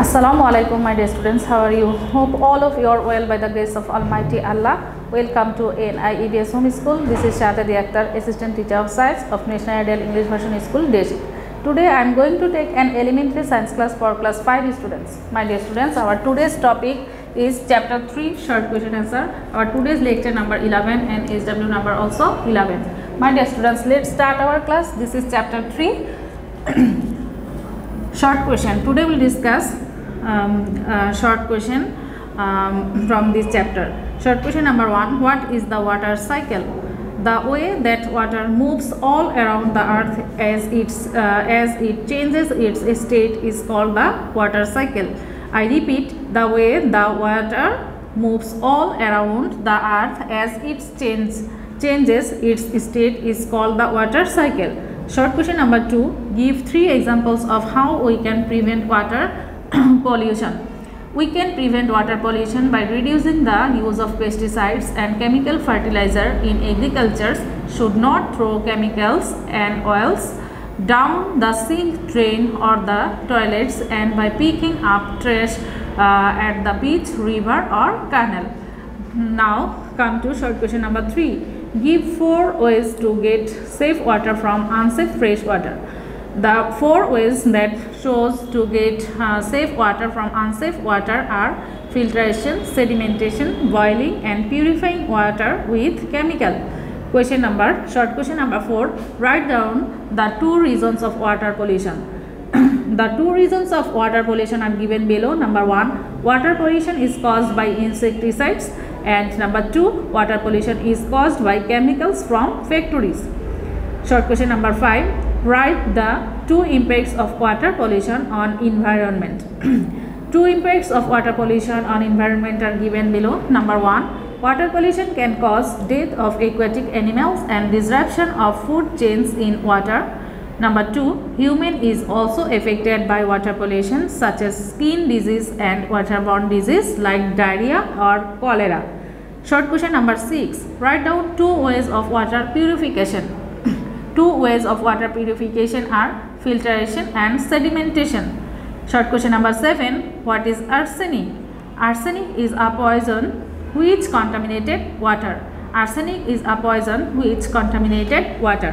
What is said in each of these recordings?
Assalamu alaikum my dear students. How are you? Hope all of you are well by the grace of almighty Allah. Welcome to NIEVS home school. This is Shahjadi Akter assistant teacher of science of National Ideal English Version School Deshi today I am going to take an elementary science class for class 5 students. My dear students our today's topic is chapter 3 short question answer. Our today's lecture number 11 and SW number also 11 my dear students let's start our class. This is chapter 3 short question. Today we'll discuss um, uh, short question um, from this chapter. Short question number one. What is the water cycle? The way that water moves all around the earth as its uh, as it changes its state is called the water cycle. I repeat the way the water moves all around the earth as it change, changes its state is called the water cycle Short question number 2. Give 3 examples of how we can prevent water pollution. We can prevent water pollution by reducing the use of pesticides and chemical fertilizer in agriculture should not throw chemicals and oils down the sink drain or the toilets and by picking up trash uh, at the beach, river or canal. Now come to short question number 3 Give four ways to get safe water from unsafe fresh water. The four ways that shows to get uh, safe water from unsafe water are filtration, sedimentation, boiling and purifying water with chemical. Question number, short question number 4. Write down the two reasons of water pollution. the two reasons of water pollution are given below. Number 1. Water pollution is caused by insecticides and number 2 water pollution is caused by chemicals from factories. Short question number 5 write the two impacts of water pollution on environment. two impacts of water pollution on environment are given below. Number 1 water pollution can cause death of aquatic animals and disruption of food chains in water. Number 2. Human is also affected by water pollution such as skin disease and waterborne disease like diarrhea or cholera. Short question number 6. Write down two ways of water purification. two ways of water purification are filtration and sedimentation. Short question number 7. What is arsenic? Arsenic is a poison which contaminated water. Arsenic is a poison which contaminated water.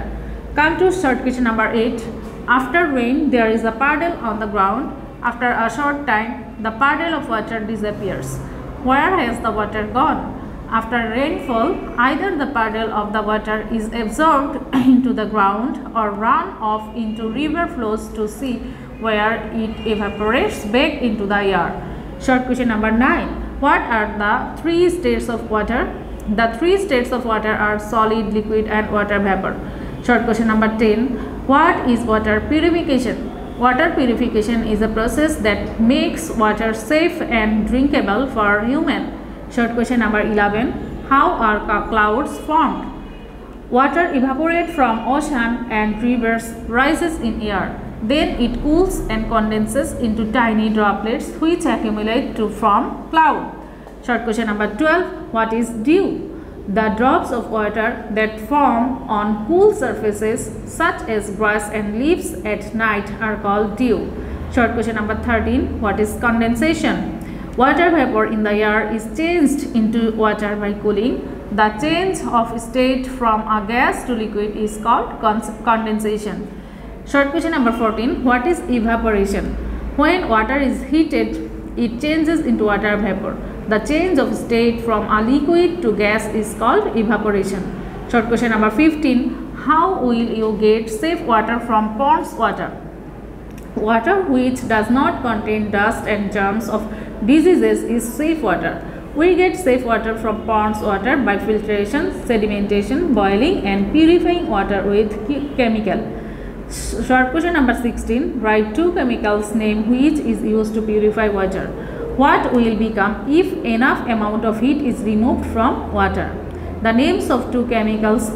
Come to short question number 8. After rain, there is a puddle on the ground. After a short time, the puddle of water disappears. Where has the water gone? After rainfall, either the puddle of the water is absorbed into the ground or run off into river flows to sea where it evaporates back into the air. Short question number 9. What are the three states of water? The three states of water are solid, liquid and water vapor. Short question number 10. What is water purification? Water purification is a process that makes water safe and drinkable for human. Short question number 11. How are clouds formed? Water evaporates from ocean and rivers rises in air. Then it cools and condenses into tiny droplets which accumulate to form cloud. Short question number 12. What is dew? The drops of water that form on cool surfaces such as grass and leaves at night are called dew. Short question number 13. What is condensation? Water vapor in the air is changed into water by cooling. The change of state from a gas to liquid is called condensation. Short question number 14. What is evaporation? When water is heated, it changes into water vapor. The change of state from a liquid to gas is called evaporation. Short question number 15. How will you get safe water from ponds water? Water which does not contain dust and germs of diseases is safe water. We get safe water from ponds water by filtration, sedimentation, boiling and purifying water with chemical. Short question number 16. Write two chemicals name which is used to purify water what will become if enough amount of heat is removed from water. The names of two chemicals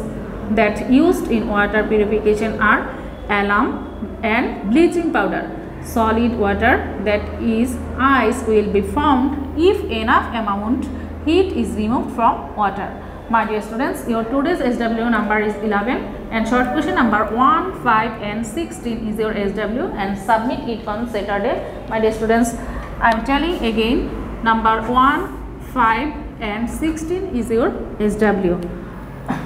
that used in water purification are alum and bleaching powder. Solid water that is ice will be formed if enough amount heat is removed from water. My dear students, your today's SW number is 11 and short question number 1, 5 and 16 is your SW and submit it on Saturday. My dear students, I am telling again number 1, 5 and 16 is your SW.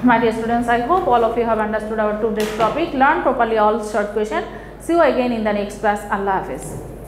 My dear students, I hope all of you have understood our today's topic. Learn properly all short question. See you again in the next class. Allah Hafiz.